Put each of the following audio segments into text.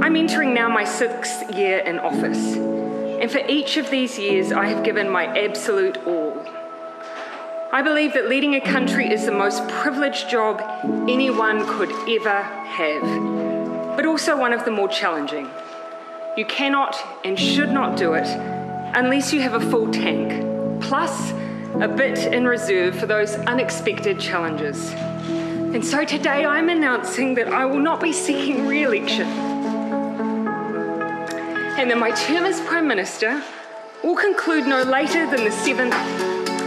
I'm entering now my sixth year in office, and for each of these years, I have given my absolute all. I believe that leading a country is the most privileged job anyone could ever have, but also one of the more challenging. You cannot and should not do it unless you have a full tank, plus a bit in reserve for those unexpected challenges. And so today I'm announcing that I will not be seeking re election. And that my term as Prime Minister will conclude no later than the 7th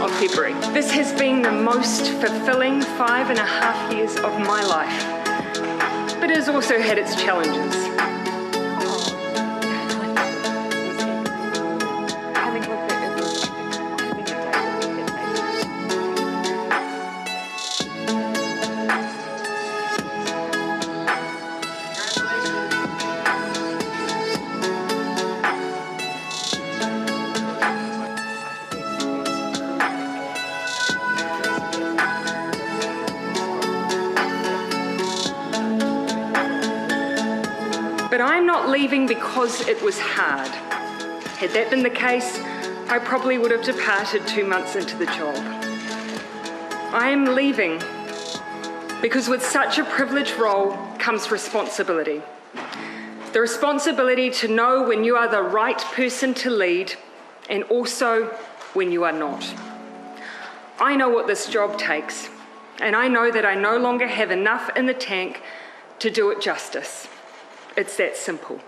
of February. This has been the most fulfilling five and a half years of my life, but it has also had its challenges. But I'm not leaving because it was hard. Had that been the case, I probably would have departed two months into the job. I am leaving because with such a privileged role comes responsibility. The responsibility to know when you are the right person to lead and also when you are not. I know what this job takes, and I know that I no longer have enough in the tank to do it justice. It's that simple.